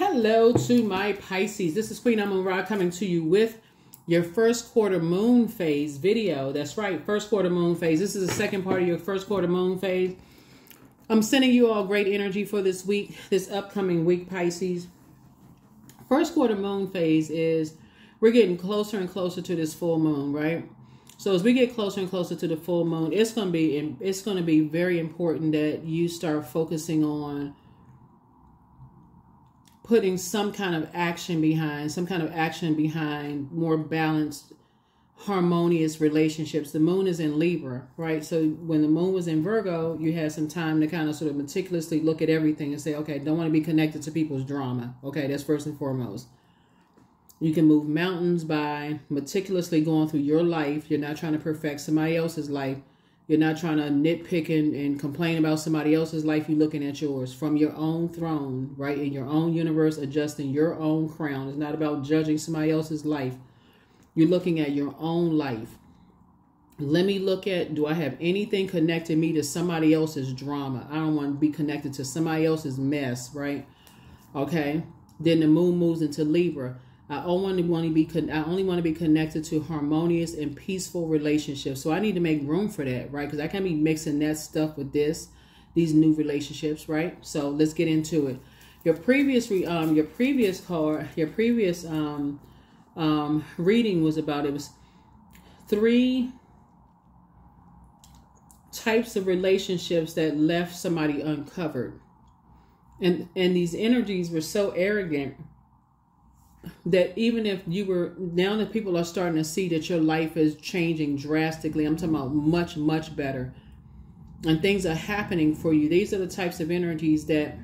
Hello to my Pisces. This is Queen Amun Ra coming to you with your first quarter moon phase video. That's right, first quarter moon phase. This is the second part of your first quarter moon phase. I'm sending you all great energy for this week, this upcoming week, Pisces. First quarter moon phase is we're getting closer and closer to this full moon, right? So as we get closer and closer to the full moon, it's going to be it's going to be very important that you start focusing on putting some kind of action behind, some kind of action behind more balanced, harmonious relationships. The moon is in Libra, right? So when the moon was in Virgo, you had some time to kind of sort of meticulously look at everything and say, okay, don't want to be connected to people's drama. Okay, that's first and foremost. You can move mountains by meticulously going through your life. You're not trying to perfect somebody else's life. You're not trying to nitpick and, and complain about somebody else's life. You're looking at yours from your own throne, right? In your own universe, adjusting your own crown. It's not about judging somebody else's life. You're looking at your own life. Let me look at do I have anything connected me to somebody else's drama? I don't want to be connected to somebody else's mess, right? Okay. Then the moon moves into Libra. I only want to be I only want to be connected to harmonious and peaceful relationships. So I need to make room for that, right? Because I can't be mixing that stuff with this, these new relationships, right? So let's get into it. Your previous um your previous card, your previous um um reading was about it was three types of relationships that left somebody uncovered. And and these energies were so arrogant that even if you were now that people are starting to see that your life is changing drastically, I'm talking about much, much better, and things are happening for you. These are the types of energies that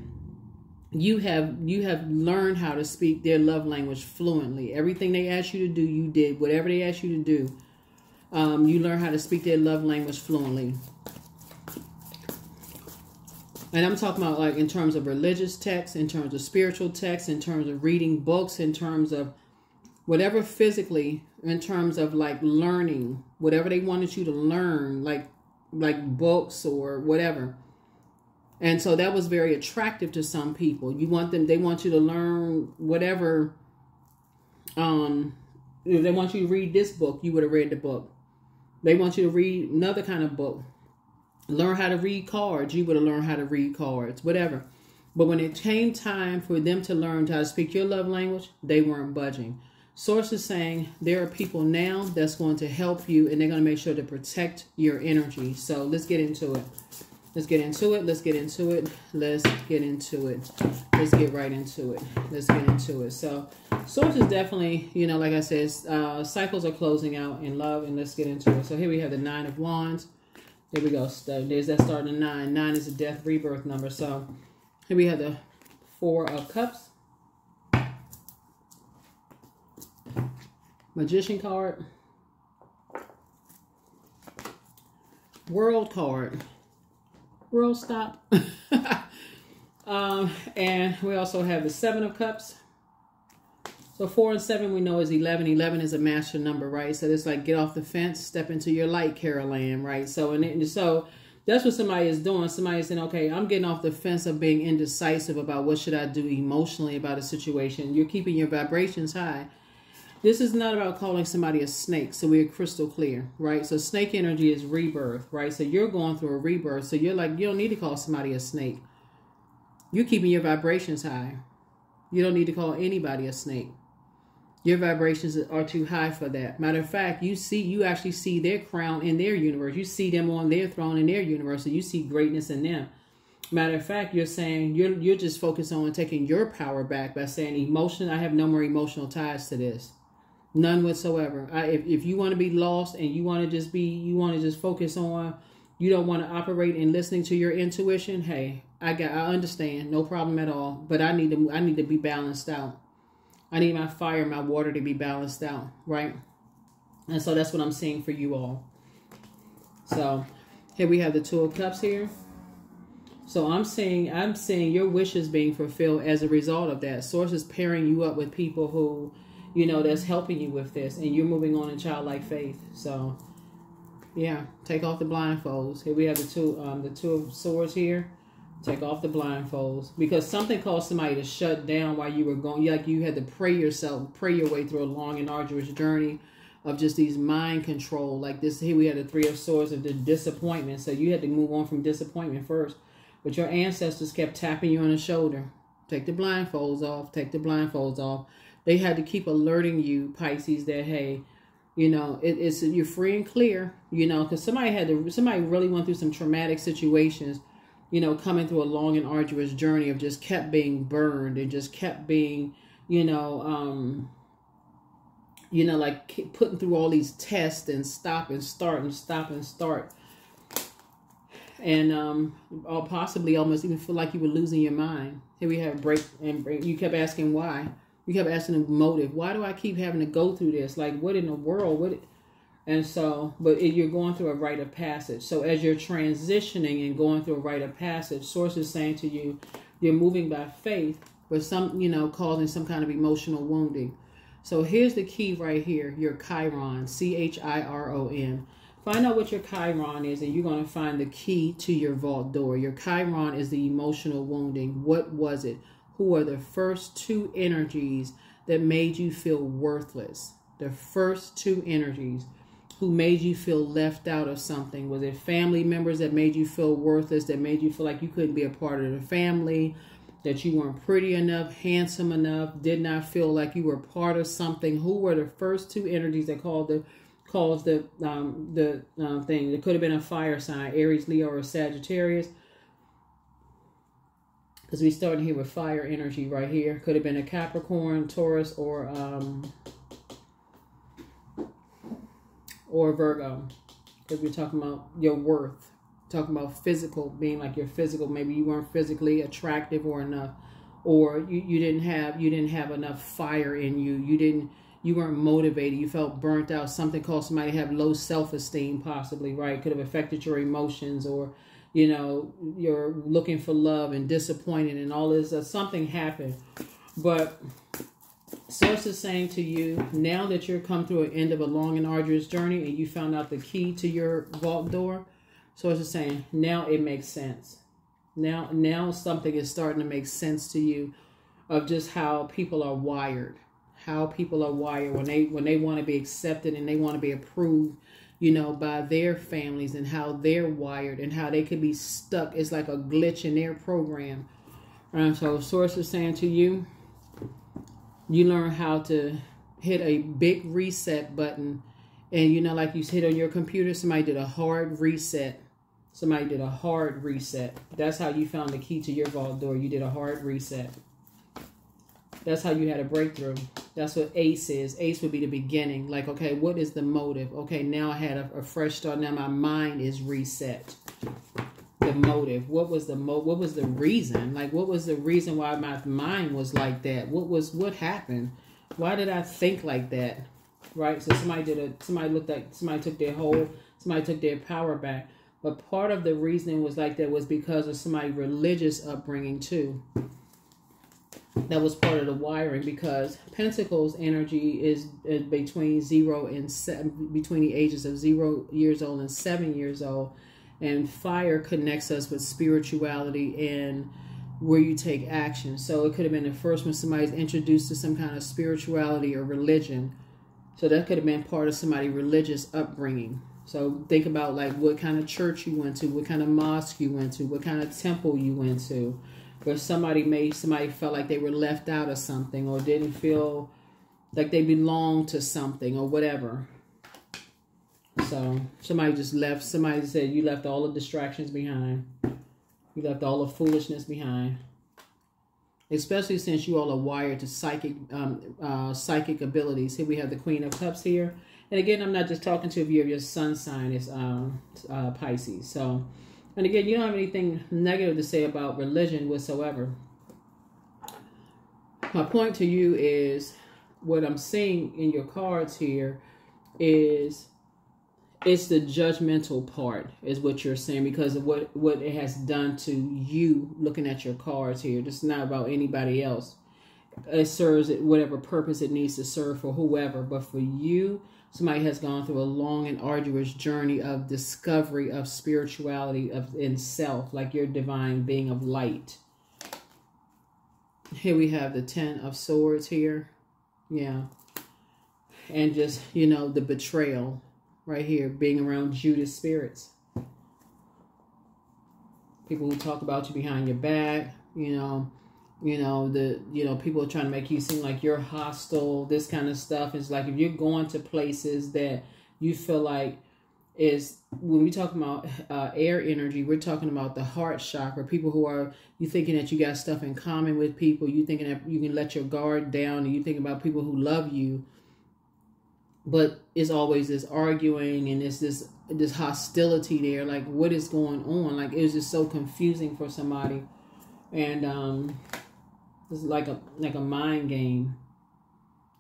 you have you have learned how to speak their love language fluently. Everything they asked you to do, you did. Whatever they asked you to do, um, you learn how to speak their love language fluently. And I'm talking about like in terms of religious texts, in terms of spiritual texts, in terms of reading books, in terms of whatever physically, in terms of like learning, whatever they wanted you to learn, like like books or whatever. And so that was very attractive to some people. You want them they want you to learn whatever um if they want you to read this book, you would have read the book. They want you to read another kind of book learn how to read cards, you would have learned how to read cards, whatever. But when it came time for them to learn how to speak your love language, they weren't budging. Sources saying there are people now that's going to help you and they're going to make sure to protect your energy. So let's get into it. Let's get into it. Let's get into it. Let's get into it. Let's get right into it. Let's get into it. So sources definitely, you know, like I said, uh, cycles are closing out in love and let's get into it. So here we have the Nine of Wands. Here we go. There's that starting nine. Nine is a death rebirth number. So here we have the Four of Cups. Magician card. World card. World stop. um, and we also have the Seven of Cups. So four and seven we know is 11. 11 is a master number, right? So it's like get off the fence, step into your light, Carol Ann, right? So and, and so that's what somebody is doing. Somebody is saying, okay, I'm getting off the fence of being indecisive about what should I do emotionally about a situation. You're keeping your vibrations high. This is not about calling somebody a snake, so we're crystal clear, right? So snake energy is rebirth, right? So you're going through a rebirth. So you're like, you don't need to call somebody a snake. You're keeping your vibrations high. You don't need to call anybody a snake. Your vibrations are too high for that. Matter of fact, you see, you actually see their crown in their universe. You see them on their throne in their universe, and you see greatness in them. Matter of fact, you're saying you're you're just focused on taking your power back by saying emotion. I have no more emotional ties to this, none whatsoever. I, if if you want to be lost and you want to just be, you want to just focus on, you don't want to operate in listening to your intuition. Hey, I got, I understand, no problem at all. But I need to, I need to be balanced out. I need my fire, my water to be balanced out, right? And so that's what I'm seeing for you all. So here we have the Two of Cups here. So I'm seeing I'm seeing your wishes being fulfilled as a result of that. Source is pairing you up with people who, you know, that's helping you with this, and you're moving on in childlike faith. So, yeah, take off the blindfolds. Here we have the two um the two of swords here. Take off the blindfolds because something caused somebody to shut down while you were going. Like you had to pray yourself, pray your way through a long and arduous journey of just these mind control. Like this, here we had the three of swords of the disappointment. So you had to move on from disappointment first. But your ancestors kept tapping you on the shoulder. Take the blindfolds off. Take the blindfolds off. They had to keep alerting you, Pisces, that hey, you know, it, it's you're free and clear. You know, because somebody had to, somebody really went through some traumatic situations you know, coming through a long and arduous journey of just kept being burned and just kept being, you know, um, you know, like putting through all these tests and stop and start and stop and start. And um, or possibly almost even feel like you were losing your mind. Here we have break and break. You kept asking why. You kept asking the motive. Why do I keep having to go through this? Like, what in the world? What? And so, but you're going through a rite of passage. So as you're transitioning and going through a rite of passage, source is saying to you, you're moving by faith, but some, you know, causing some kind of emotional wounding. So here's the key right here, your Chiron, C-H-I-R-O-N. Find out what your Chiron is, and you're going to find the key to your vault door. Your Chiron is the emotional wounding. What was it? Who are the first two energies that made you feel worthless? The first two energies who made you feel left out of something? Was it family members that made you feel worthless, that made you feel like you couldn't be a part of the family, that you weren't pretty enough, handsome enough, did not feel like you were part of something? Who were the first two energies that called the caused the um, the uh, thing? It could have been a fire sign, Aries, Leo, or Sagittarius. Because we started here with fire energy right here. Could have been a Capricorn, Taurus, or um, or Virgo, because we're talking about your worth, talking about physical, being like your physical. Maybe you weren't physically attractive or enough, or you, you didn't have you didn't have enough fire in you. You didn't you weren't motivated. You felt burnt out. Something caused somebody to have low self esteem, possibly right. Could have affected your emotions, or you know you're looking for love and disappointed and all this. Uh, something happened, but Source is saying to you, now that you're come through an end of a long and arduous journey and you found out the key to your vault door, Source is saying, now it makes sense. Now, now something is starting to make sense to you of just how people are wired. How people are wired when they when they want to be accepted and they want to be approved, you know, by their families and how they're wired and how they could be stuck. It's like a glitch in their program. And so Source is saying to you, you learn how to hit a big reset button. And you know like you hit on your computer somebody did a hard reset. Somebody did a hard reset. That's how you found the key to your vault door. You did a hard reset. That's how you had a breakthrough. That's what ace is. Ace would be the beginning. Like okay what is the motive? Okay now i had a, a fresh start. Now my mind is reset the motive? What was the mo what was the reason? Like what was the reason why my mind was like that? What was what happened? Why did i think like that? Right? So somebody did a somebody looked like somebody took their whole somebody took their power back. But part of the reasoning was like that was because of somebody religious upbringing too. That was part of the wiring because pentacles energy is, between zero and seven between the ages of zero years old and seven years old and fire connects us with spirituality and where you take action. So it could have been the first when somebody's introduced to some kind of spirituality or religion. So that could have been part of somebody's religious upbringing. So think about like what kind of church you went to, what kind of mosque you went to, what kind of temple you went to. Where somebody made somebody felt like they were left out of something or didn't feel like they belonged to something or whatever. So somebody just left. Somebody said you left all the distractions behind. You left all the foolishness behind. Especially since you all are wired to psychic um, uh, psychic abilities. Here we have the Queen of Cups here. And again, I'm not just talking to you of your sun sign is um, uh, Pisces. So, and again, you don't have anything negative to say about religion whatsoever. My point to you is what I'm seeing in your cards here is it's the judgmental part is what you're saying because of what what it has done to you looking at your cards here is not about anybody else it serves whatever purpose it needs to serve for whoever but for you somebody has gone through a long and arduous journey of discovery of spirituality of in self, like your divine being of light. Here we have the Ten of Swords here. Yeah. And just, you know, the betrayal right here, being around Judas spirits. People who talk about you behind your back, you know, you know the you know people trying to make you seem like you're hostile this kind of stuff it's like if you're going to places that you feel like is when we talk about uh, air energy we're talking about the heart chakra people who are you thinking that you got stuff in common with people you thinking that you can let your guard down and you think about people who love you but it's always this arguing and it's this this hostility there like what is going on like it was just so confusing for somebody and um it's like a like a mind game.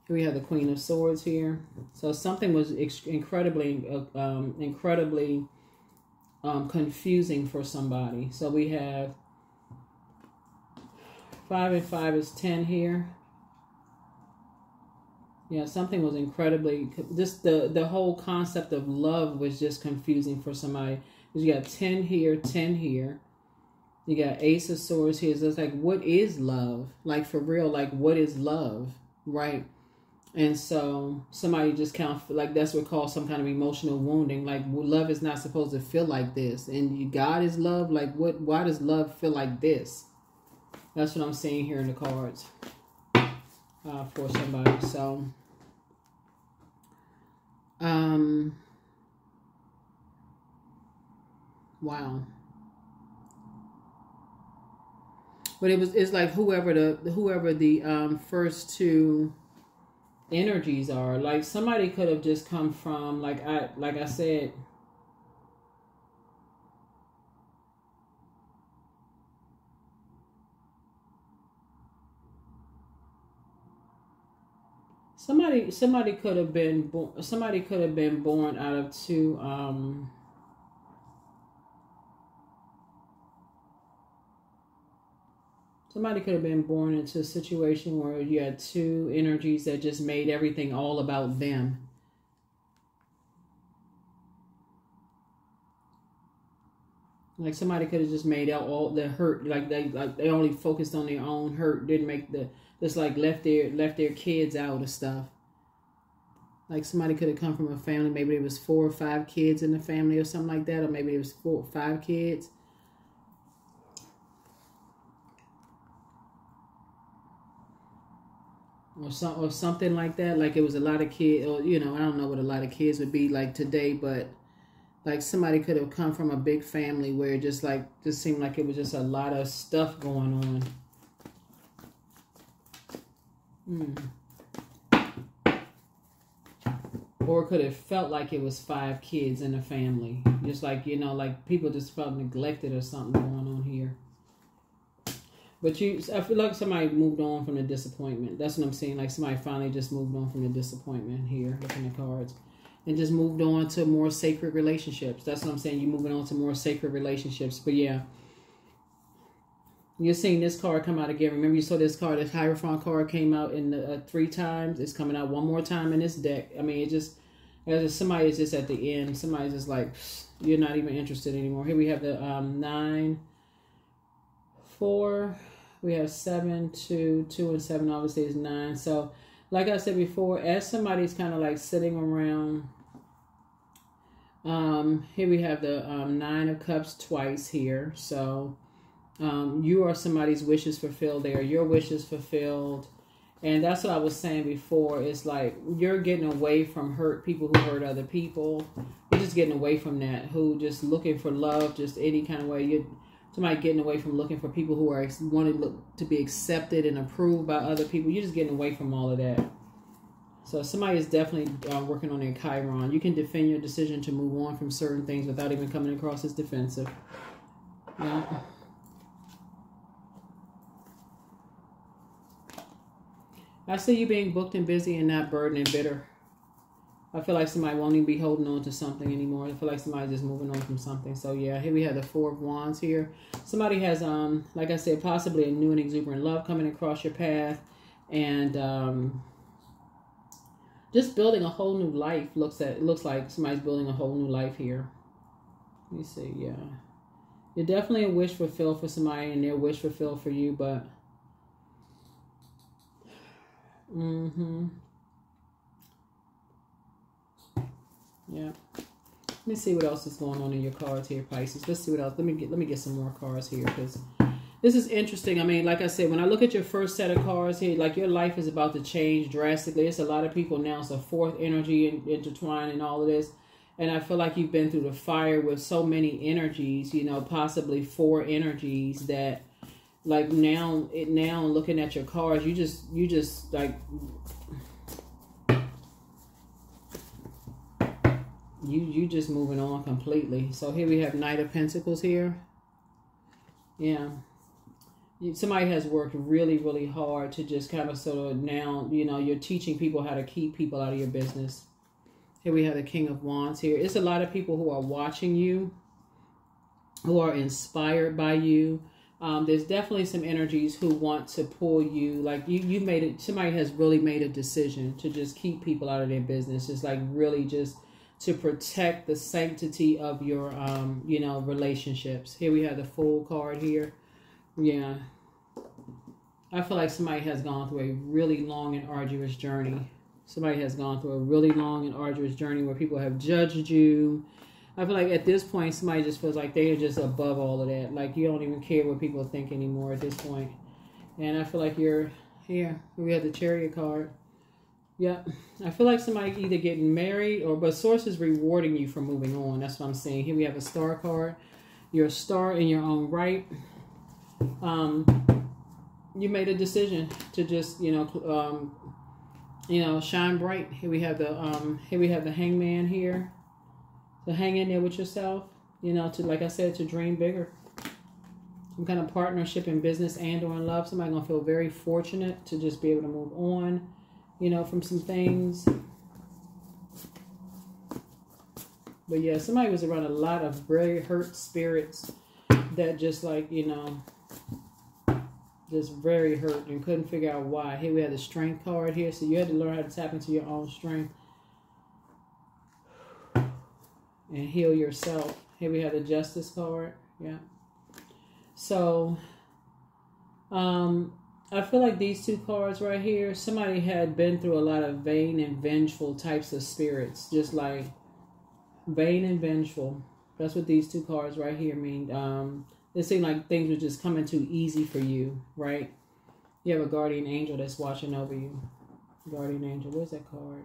Here we have the Queen of Swords here. So something was incredibly, uh, um, incredibly um, confusing for somebody. So we have five and five is ten here. Yeah, something was incredibly just the the whole concept of love was just confusing for somebody. You got ten here, ten here. You got Ace of Swords here. So it's like, what is love? Like for real, like what is love? Right? And so somebody just kind of like that's what called some kind of emotional wounding. Like love is not supposed to feel like this. And you, God is love. Like what? Why does love feel like this? That's what I'm seeing here in the cards uh, for somebody. So, um, wow. but it was it's like whoever the whoever the um, first two energies are like somebody could have just come from like i like i said somebody somebody could have been born somebody could have been born out of two um Somebody could have been born into a situation where you had two energies that just made everything all about them. Like somebody could have just made out all the hurt, like they like they only focused on their own hurt, didn't make the just like left their left their kids out of stuff. Like somebody could have come from a family, maybe there was four or five kids in the family or something like that, or maybe it was four or five kids or some or something like that. Like it was a lot of kids, or uh, you know, I don't know what a lot of kids would be like today, but like somebody could have come from a big family where it just like just seemed like it was just a lot of stuff going on. Hmm. Or could have felt like it was five kids in a family. Just like, you know, like people just felt neglected or something going on here. But you, I feel like somebody moved on from the disappointment. That's what I'm saying. Like somebody finally just moved on from the disappointment here, looking at cards, and just moved on to more sacred relationships. That's what I'm saying. You're moving on to more sacred relationships. But yeah, you're seeing this card come out again. Remember, you saw this card. This Hierophant card came out in the, uh, three times. It's coming out one more time in this deck. I mean, it just as somebody is just at the end. Somebody's just like you're not even interested anymore. Here we have the um, nine four. We have seven, two, two, and seven obviously is nine. So, like I said before, as somebody's kind of like sitting around, um, here we have the um, nine of cups twice here. So, um, you are somebody's wishes fulfilled there. Your wishes fulfilled. And that's what I was saying before. It's like you're getting away from hurt people who hurt other people. You're just getting away from that. Who just looking for love, just any kind of way. You somebody getting away from looking for people who are wanting to, to be accepted and approved by other people. You're just getting away from all of that. So somebody is definitely uh, working on their Chiron. You can defend your decision to move on from certain things without even coming across as defensive. Yeah. I see you being booked and busy and not burdened and bitter. I feel like somebody won't even be holding on to something anymore. I feel like somebody's just moving on from something. So yeah, here we have the four of wands here. Somebody has, um, like I said, possibly a new and exuberant love coming across your path. And um, just building a whole new life looks at looks like somebody's building a whole new life here. Let me see, yeah. You're definitely a wish fulfilled for somebody and their wish fulfilled for you, but mm-hmm. Yeah. Let me see what else is going on in your cards here, Pisces. Let's see what else. Let me get let me get some more cards here because this is interesting. I mean, like I said, when I look at your first set of cards here, like your life is about to change drastically. It's a lot of people now. It's a fourth energy in, intertwined in all of this. And I feel like you've been through the fire with so many energies, you know, possibly four energies that like now it now looking at your cards, you just you just like you you just moving on completely. So here we have Knight of Pentacles here. Yeah. Somebody has worked really, really hard to just kind of sort of now, you know, you're teaching people how to keep people out of your business. Here we have the King of Wands here. It's a lot of people who are watching you, who are inspired by you. Um, there's definitely some energies who want to pull you. Like you, you made it. Somebody has really made a decision to just keep people out of their business. It's like really just to protect the sanctity of your um you know relationships here we have the full card here yeah i feel like somebody has gone through a really long and arduous journey somebody has gone through a really long and arduous journey where people have judged you i feel like at this point somebody just feels like they are just above all of that like you don't even care what people think anymore at this point. and i feel like you're here we have the chariot card Yep. I feel like somebody either getting married or but source is rewarding you for moving on. That's what I'm saying. Here we have a star card. You're a star in your own right. Um you made a decision to just, you know, um you know, shine bright. Here we have the um here we have the hangman here. To hang in there with yourself, you know, to like I said, to dream bigger. Some kind of partnership in business and or in love. Somebody gonna feel very fortunate to just be able to move on you know, from some things. But yeah, somebody was around a lot of very hurt spirits that just like, you know, just very hurt and couldn't figure out why. Here we have the strength card here. So you had to learn how to tap into your own strength and heal yourself. Here we have the justice card. Yeah. So, um, I feel like these two cards right here, somebody had been through a lot of vain and vengeful types of spirits. Just like vain and vengeful. That's what these two cards right here mean. Um, it seemed like things were just coming too easy for you, right? You have a guardian angel that's watching over you. Guardian angel, where's that card?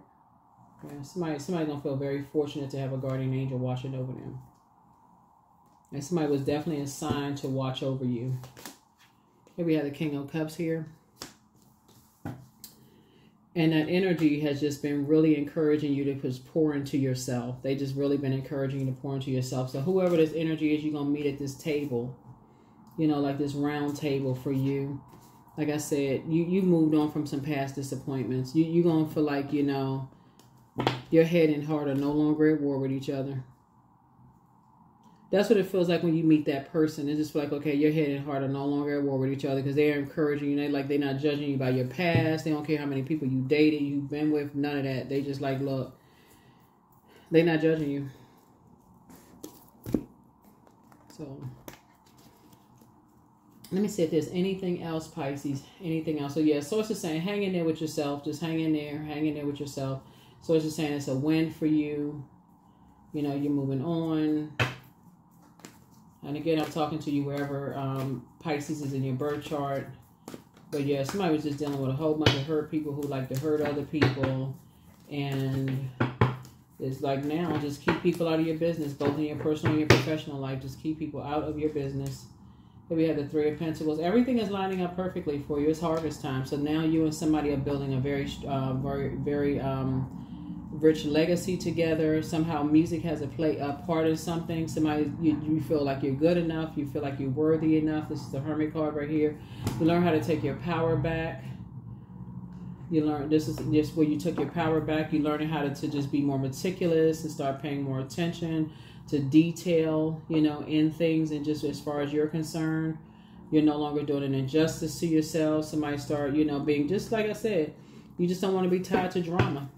Yeah, somebody somebody gonna feel very fortunate to have a guardian angel watching over them. And somebody was definitely assigned to watch over you. Here we have the King of Cups here. And that energy has just been really encouraging you to just pour into yourself. They just really been encouraging you to pour into yourself. So whoever this energy is, you're to meet at this table. You know, like this round table for you. Like I said, you, you moved on from some past disappointments. You, you're going to feel like, you know, your head and heart are no longer at war with each other that's what it feels like when you meet that person. It's just like, okay, your head and heart are no longer at war with each other because they're encouraging you. They like they're not judging you by your past. They don't care how many people you dated, you've been with, none of that. They just like, look, they're not judging you. So let me see if there's anything else, Pisces. Anything else? So yeah, source is saying hang in there with yourself. Just hang in there, hang in there with yourself. Source just saying it's a win for you. You know, you're moving on and again, I'm talking to you wherever um, Pisces is in your birth chart. But yeah, somebody was just dealing with a whole bunch of hurt people who like to hurt other people. And it's like now, just keep people out of your business, both in your personal and your professional life. Just keep people out of your business. Here we have the Three of Pentacles. Everything is lining up perfectly for you. It's harvest time. So now you and somebody are building a very, uh, very, very um, rich legacy together. Somehow music has a play a part in something. Somebody you, you feel like you're good enough. You feel like you're worthy enough. This is the Hermit card right here. You learn how to take your power back. You learn this is just where you took your power back. You learning how to, to just be more meticulous and start paying more attention to detail, you know, in things and just as far as you're concerned. You're no longer doing an injustice to yourself. Somebody start, you know, being just like I said, you just don't want to be tied to drama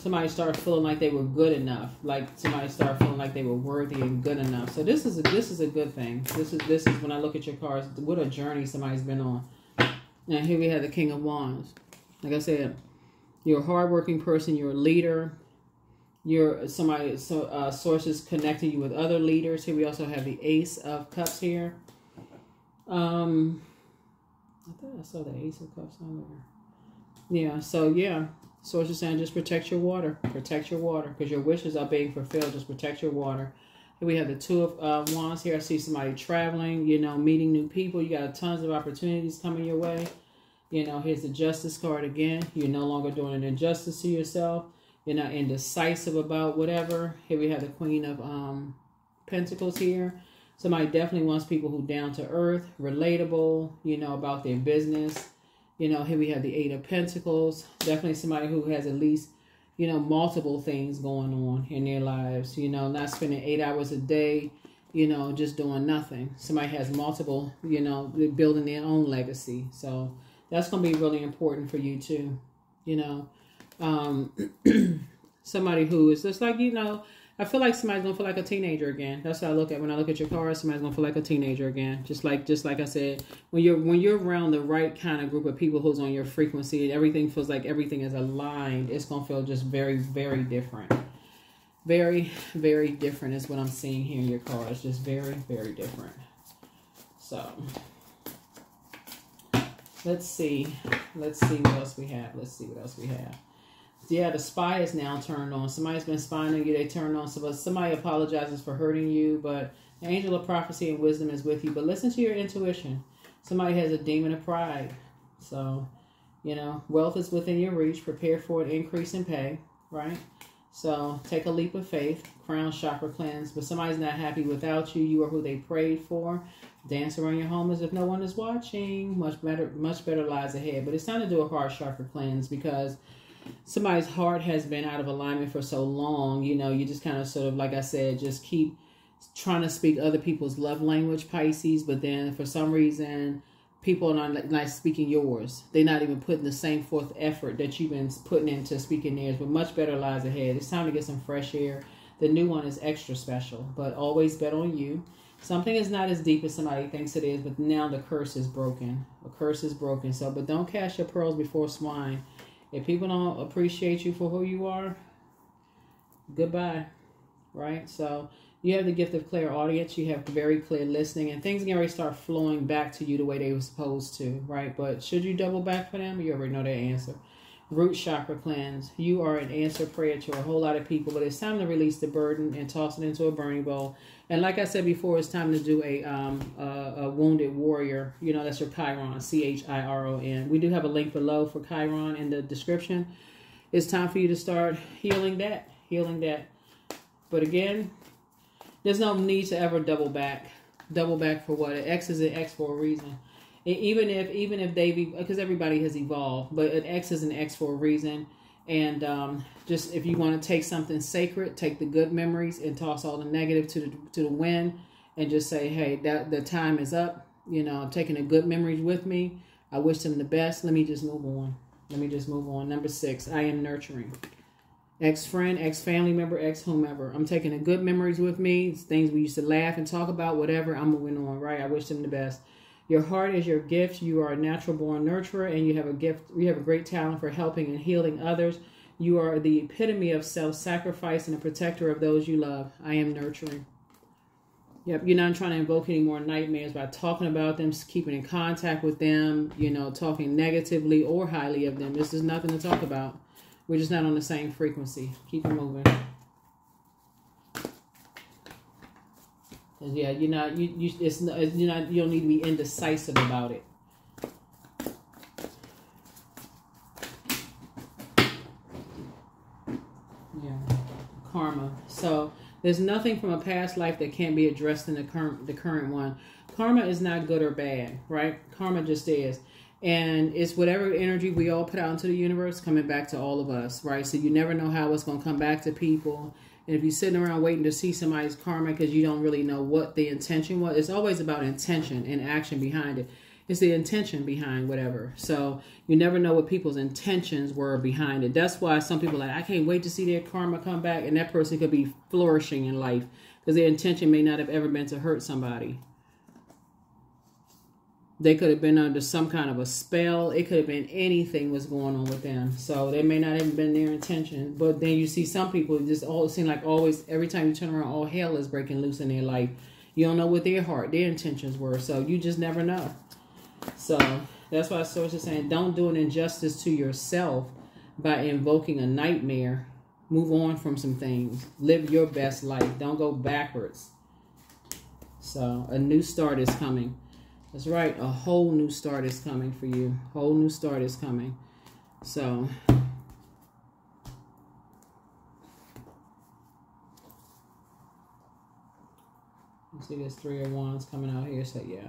somebody started feeling like they were good enough. Like somebody started feeling like they were worthy and good enough. So this is a, this is a good thing. This is this is when I look at your cards, what a journey somebody's been on. Now here we have the King of Wands. Like I said, you're a hardworking person. You're a leader. You're somebody. So uh, sources connecting you with other leaders. Here we also have the Ace of Cups here. Um, I thought I saw the Ace of Cups somewhere. Yeah. So yeah, sources saying just protect your water. Protect your water because your wishes are being fulfilled. Just protect your water. Here we have the two of uh, wands here. I see somebody traveling, you know, meeting new people. You got tons of opportunities coming your way. You know, here's the justice card again. You're no longer doing an injustice to yourself. You're not indecisive about whatever. Here we have the Queen of um, Pentacles here. Somebody definitely wants people who down to earth, relatable, you know, about their business. You know, here we have the Eight of Pentacles. Definitely somebody who has at least, you know, multiple things going on in their lives. You know, not spending eight hours a day, you know, just doing nothing. Somebody has multiple, you know, building their own legacy. So that's going to be really important for you too. You know, um, somebody who is just like, you know, I feel like somebody's gonna feel like a teenager again. That's what I look at when I look at your car. Somebody's gonna feel like a teenager again. Just like, just like I said, when you're when you're around the right kind of group of people who's on your frequency and everything feels like everything is aligned, it's gonna feel just very, very different. Very, very different is what I'm seeing here in your car. It's just very, very different. So let's see. Let's see what else we have. Let's see what else we have yeah, the spy is now turned on. Somebody's been spying on you. They turned on. So, somebody apologizes for hurting you, but the angel of prophecy and wisdom is with you. But listen to your intuition. Somebody has a demon of pride. So, you know, wealth is within your reach. Prepare for an increase in pay, right? So take a leap of faith. Crown chakra cleanse. But somebody's not happy without you. You are who they prayed for. Dance around your home as if no one is watching. Much better, much better lies ahead. But it's time to do a heart chakra cleanse because somebody's heart has been out of alignment for so long, you know, you just kind of sort of, like I said, just keep trying to speak other people's love language, Pisces, but then for some reason, people are not, not speaking yours. They're not even putting the same forth effort that you've been putting into speaking theirs, but much better lies ahead. It's time to get some fresh air. The new one is extra special, but always bet on you. Something is not as deep as somebody thinks it is, but now the curse is broken. A curse is broken. So, but don't cast your pearls before swine. If people don't appreciate you for who you are, goodbye. Right? So you have the gift of clairaudience. You have very clear listening, and things can already start flowing back to you the way they were supposed to, right? But should you double back for them? You already know their answer root chakra cleanse. You are an answer prayer to a whole lot of people, but it's time to release the burden and toss it into a burning bowl. And like I said before, it's time to do a um a, a wounded warrior. You know, that's your Chiron, C H I R O N. We do have a link below for Chiron in the description. It's time for you to start healing that, healing that. But again, there's no need to ever double back. Double back for what? An X is an X for a reason even if even if they because everybody has evolved but an x is an x for a reason and um, just if you want to take something sacred take the good memories and toss all the negative to the to the wind and just say hey that the time is up you know i'm taking the good memories with me i wish them the best let me just move on let me just move on number six i am nurturing ex friend, ex family member, ex whomever. I'm taking the good memories with me. It's things we used to laugh and talk about, whatever. I'm moving on, right? I wish them the best. Your heart is your gift. You are a natural born nurturer and you have a gift. You have a great talent for helping and healing others. You are the epitome of self sacrifice and a protector of those you love. I am nurturing. Yep, you're not trying to invoke any more nightmares by talking about them, keeping in contact with them, you know, talking negatively or highly of them. This is nothing to talk about. We're just not on the same frequency. Keep it moving. Yeah, you're not you you it's not, you're not you don't need to be indecisive about it. Yeah, karma. So there's nothing from a past life that can't be addressed in the current the current one. Karma is not good or bad, right? Karma just is. And it's whatever energy we all put out into the universe coming back to all of us, right? So you never know how it's going to come back to people and if you're sitting around waiting to see somebody's karma because you don't really know what the intention was, it's always about intention and action behind it. It's the intention behind whatever. So you never know what people's intentions were behind it. That's why some people like, I can't wait to see their karma come back. And that person could be flourishing in life because their intention may not have ever been to hurt somebody. They could have been under some kind of a spell. It could have been anything was going on with them. So they may not have been their intention. But then you see some people just all seem like always every time you turn around, all hell is breaking loose in their life. You don't know what their heart, their intentions were. So you just never know. So that's why Source is saying don't do an injustice to yourself by invoking a nightmare. Move on from some things. Live your best life. Don't go backwards. So a new start is coming. That's right. A whole new start is coming for you. Whole new start is coming. So see this three of wands coming out here. So yeah.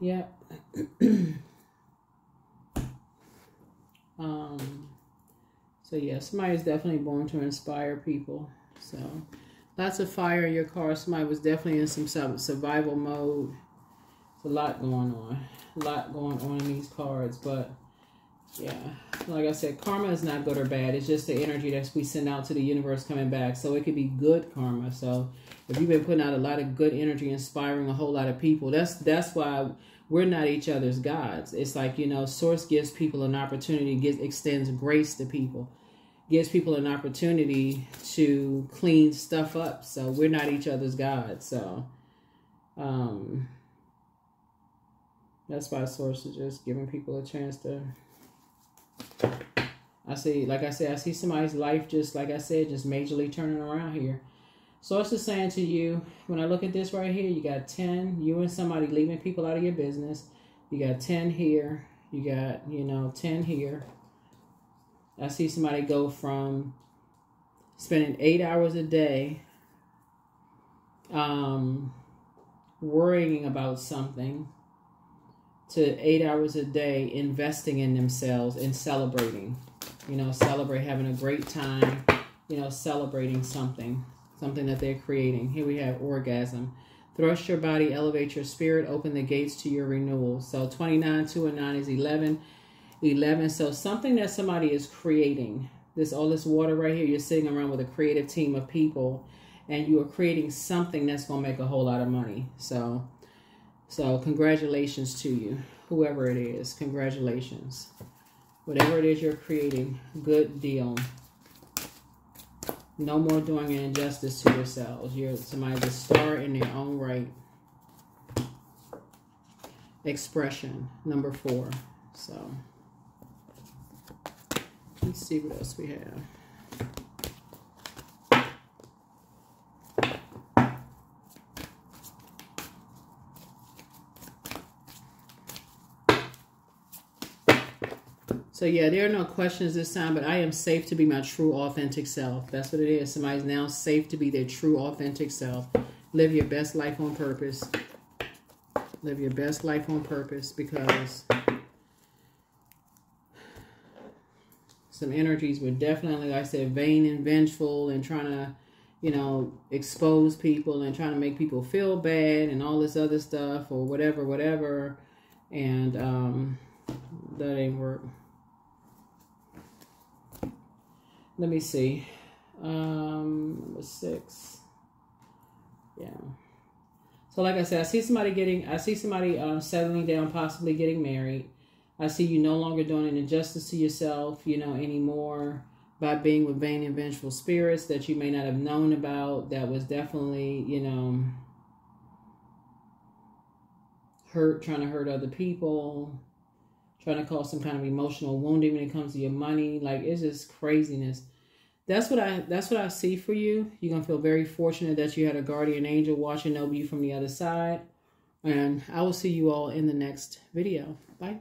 Yep. um so yeah, somebody is definitely born to inspire people. So Lots of fire in your car. Somebody was definitely in some survival mode. It's a lot going on. A lot going on in these cards. But, yeah. Like I said, karma is not good or bad. It's just the energy that we send out to the universe coming back. So it could be good karma. So if you've been putting out a lot of good energy, inspiring a whole lot of people, that's that's why we're not each other's gods. It's like, you know, source gives people an opportunity, gives extends grace to people gives people an opportunity to clean stuff up. So we're not each other's gods. So um, that's why source is just giving people a chance to. I see, like I said, I see somebody's life just, like I said, just majorly turning around here. Source is saying to you, when I look at this right here, you got 10, you and somebody leaving people out of your business. You got 10 here. You got, you know, 10 here. I see somebody go from spending eight hours a day um, worrying about something to eight hours a day investing in themselves and celebrating. You know, celebrate having a great time, you know, celebrating something, something that they're creating. Here we have orgasm. Thrust your body, elevate your spirit, open the gates to your renewal. So 29, 2 and 9 is 11. 11. So something that somebody is creating, this all this water right here, you're sitting around with a creative team of people and you are creating something that's going to make a whole lot of money. So, so congratulations to you, whoever it is. Congratulations. Whatever it is you're creating, good deal. No more doing an injustice to yourselves. You're somebody to star in their own right. Expression, number four. So... Let's see what else we have. So yeah, there are no questions this time, but I am safe to be my true authentic self. That's what it is. Somebody's now safe to be their true authentic self. Live your best life on purpose. Live your best life on purpose because some energies were definitely, like I said, vain and vengeful and trying to, you know, expose people and trying to make people feel bad and all this other stuff or whatever, whatever. And um, that ain't work. Let me see. Um, number six. Yeah. So like I said, I see somebody getting, I see somebody um, settling down, possibly getting married. I see you no longer doing an injustice to yourself, you know, anymore by being with vain and vengeful spirits that you may not have known about. That was definitely, you know, hurt, trying to hurt other people, trying to cause some kind of emotional wounding when it comes to your money. Like it's just craziness. That's what I that's what I see for you. You're gonna feel very fortunate that you had a guardian angel watching over you from the other side. And I will see you all in the next video. Bye.